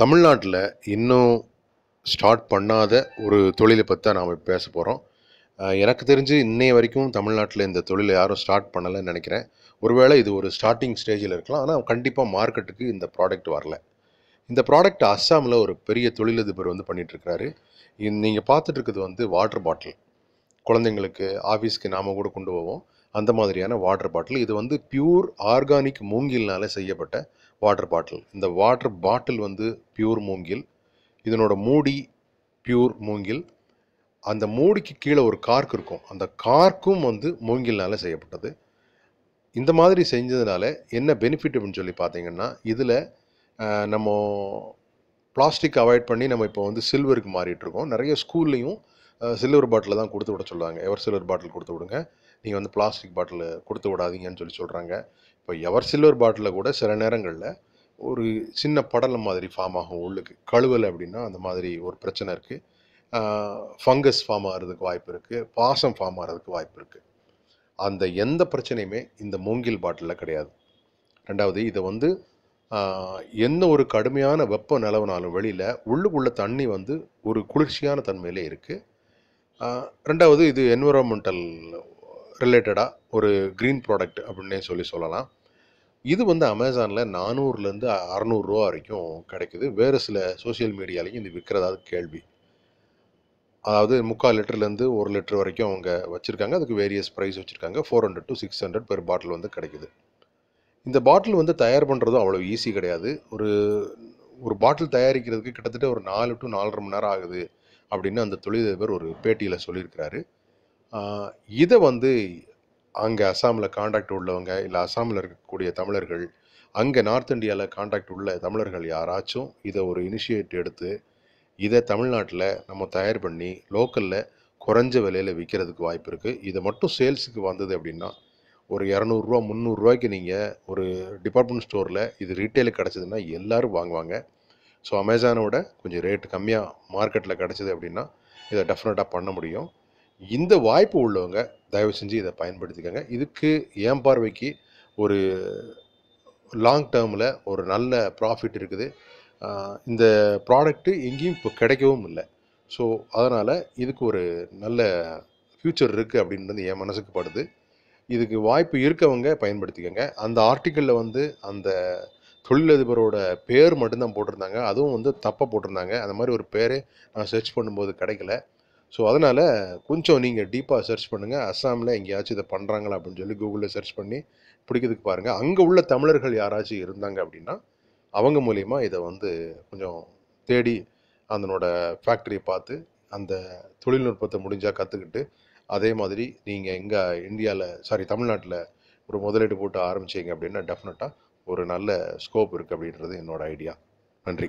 தமிழ்நாட்டில் இன்னும் ஸ்டார்ட் பண்ணாத ஒரு தொழிலை பற்றி தான் நாம் பேச போகிறோம் எனக்கு தெரிஞ்சு இன்னைய வரைக்கும் தமிழ்நாட்டில் இந்த தொழிலை யாரும் ஸ்டார்ட் பண்ணலைன்னு நினைக்கிறேன். ஒருவேளை இது ஒரு ஸ்டார்டிங் ஸ்டேஜில் இருக்கலாம். ஆனால் கண்டிப்பாக மார்க்கெட்டுக்கு இந்த ப்ராடக்ட் வரல. இந்த ப்ராடக்ட் அஸ்ஸாமில் ஒரு பெரிய தொழிலதிபர் வந்து பண்ணிகிட்ருக்கிறாரு நீங்கள் பார்த்துட்ருக்குது வந்து வாட்டர் பாட்டில் குழந்தைங்களுக்கு ஆஃபீஸ்க்கு நாம் கூட கொண்டு போவோம். அந்த மாதிரியான வாட்டர் பாட்டில் இது வந்து பியூர் ஆர்கானிக் மூங்கில்னால் செய்யப்பட்ட வாட்டர் பாட்டில் இந்த வாட்டர் பாட்டில் வந்து பியூர் மூங்கில். இதனோட மூடி பியூர் மூங்கில். அந்த மூடிக்கு கீழே ஒரு கார்க் இருக்கும். அந்த கார்க்கும் வந்து மூங்கில்னால் செய்யப்பட்டது. இந்த மாதிரி செஞ்சதுனால என்ன பெனிஃபிட் அப்படின்னு சொல்லி பார்த்தீங்கன்னா இதில் நம்ம பிளாஸ்டிக் அவாய்ட் பண்ணி நம்ம இப்போ வந்து சில்வருக்கு மாறிட்டு இருக்கோம். நிறைய ஸ்கூல்லையும் சில்வர் பாட்டில் தான் கொடுத்து விட சொல்லுவாங்க எவர் சில்வர் பாட்டில் கொடுத்து விடுங்க. நீங்கள் வந்து பிளாஸ்டிக் பாட்டில் கொடுத்து விடாதீங்கன்னு சொல்லி சொல்கிறாங்க இப்போ எவர் சில்வர் பாட்டிலில் கூட சில நேரங்களில் ஒரு சின்ன படலம் மாதிரி ஃபார்ம் ஆகும் உள்ளுக்கு. கழுவலை அப்படின்னா அந்த மாதிரி ஒரு பிரச்சனை இருக்குது ஃபங்கஸ் ஃபார்ம் ஆகிறதுக்கு வாய்ப்பு இருக்குது பாசம் ஃபார்ம் ஆகிறதுக்கு வாய்ப்பு இருக்குது அந்த எந்த பிரச்சனையுமே இந்த மூங்கில் பாட்டிலில் கிடையாது. ரெண்டாவது இதை வந்து எந்த ஒரு கடுமையான வெப்பம் நிலவுனாலும் வெளியில் உள்ளுக்குள்ள தண்ணி வந்து ஒரு குளிர்ச்சியான தன்மையிலே இருக்குது ரெண்டாவது இது என்விரான்மெண்டல் ரிலேட்டடாக ஒரு க்ரீன் ப்ராடக்ட் அப்படின்னே சொல்லி சொல்லலாம். இது வந்து அமேசானில் நானூறுலேருந்து அறநூறுரூவா வரைக்கும் கிடைக்குது. வேறு சில சோசியல் மீடியாலையும் இது விற்கிறதாவது கேள்வி. அதாவது முக்கால் லிட்டர்லேருந்து ஒரு லிட்டர் வரைக்கும் அவங்க வச்சுருக்காங்க. அதுக்கு வேரியஸ் ப்ரைஸ் வச்சுருக்காங்க. Four hundred to six hundred per bottle வந்து கிடைக்குது. இந்த பாட்டில் வந்து தயார் பண்ணுறதும் அவ்வளோ ஈஸி கிடையாது. ஒரு ஒரு பாட்டில் தயாரிக்கிறதுக்கு கிட்டத்தட்ட ஒரு நாலு டு நாலரை மணி நேரம் ஆகுது அப்படின்னு அந்த தொழிலதிபர் ஒரு பேட்டியில் சொல்லியிருக்கிறாரு. இதை வந்து அங்கே அஸ்ஸாமில் காண்டாக்ட் உள்ளவங்க இல்லை அஸ்ஸாமில் இருக்கக்கூடிய தமிழர்கள் அங்கே நார்த் இந்தியாவில் காண்டாக்ட் உள்ள தமிழர்கள் யாராச்சும் இதை ஒரு இனிஷியேட் எடுத்து இதை தமிழ்நாட்டில் நம்ம தயார் பண்ணி லோக்கலில் குறைஞ்ச விலையில் விற்கிறதுக்கு வாய்ப்பு இருக்குது இதை மட்டும் சேல்ஸுக்கு வந்தது அப்படின்னா ஒரு இரநூறுவா முந்நூறுரூவாய்க்கு நீங்கள் ஒரு டிபார்ட்மெண்ட் ஸ்டோரில் இது ரீட்டெயிலுக்கு கிடச்சிதுன்னா எல்லோரும் வாங்குவாங்க. ஸோ அமேசானோட கொஞ்சம் ரேட் கம்மியாக மார்க்கெட்டில் கிடச்சிது அப்படின்னா இதை டெஃபினட்டாக பண்ண முடியும். இந்த வாய்ப்பு உள்ளவங்க தயவு செஞ்சு இதை பயன்படுத்திக்கோங்க. இதுக்கு ஏன் பார்வைக்கு ஒரு லாங் டேர்மில் ஒரு நல்ல ப்ராஃபிட் இருக்குது. இந்த ப்ராடக்ட்டு எங்கேயும் இப்போ கிடைக்கவும் இல்லை. ஸோ அதனால் இதுக்கு ஒரு நல்ல ஃப்யூச்சர் இருக்குது அப்படின்றது என் மனசுக்கு படுது. இதுக்கு வாய்ப்பு இருக்கவங்க பயன்படுத்திக்கோங்க. அந்த ஆர்டிக்கலில் வந்து அந்த தொழிலதிபரோட பேர் மட்டும்தான் போட்டிருந்தாங்க. அதுவும் வந்து தப்பாக போட்டிருந்தாங்க. அந்த மாதிரி ஒரு பேரே நான் சர்ச் பண்ணும்போது கிடைக்கல. ஸோ அதனால் கொஞ்சம் நீங்கள் டீப்பாக சர்ச் பண்ணுங்கள் அஸ்ஸாமில் எங்கேயாச்சும் இதை பண்ணுறாங்களா அப்படின்னு சொல்லி கூகுளில் சர்ச் பண்ணி பிடிக்கிறதுக்கு பாருங்கள் அங்கே உள்ள தமிழர்கள் யாராச்சும் இருந்தாங்க அப்படின்னா அவங்க மூலயமா இதை வந்து கொஞ்சம் தேடி அதனோட ஃபேக்ட்ரியை பார்த்து அந்த தொழில்நுட்பத்தை முடிஞ்சால் கற்றுக்கிட்டு அதே மாதிரி நீங்கள் எங்கே இந்தியாவில் சாரி தமிழ்நாட்டில் ஒரு முதலீடு போட்டு ஆரம்பிச்சிங்க அப்படின்னா டெஃபினட்டாக ஒரு நல்ல ஸ்கோப் இருக்குது அப்படின்றது என்னோடய ஐடியா நன்றி.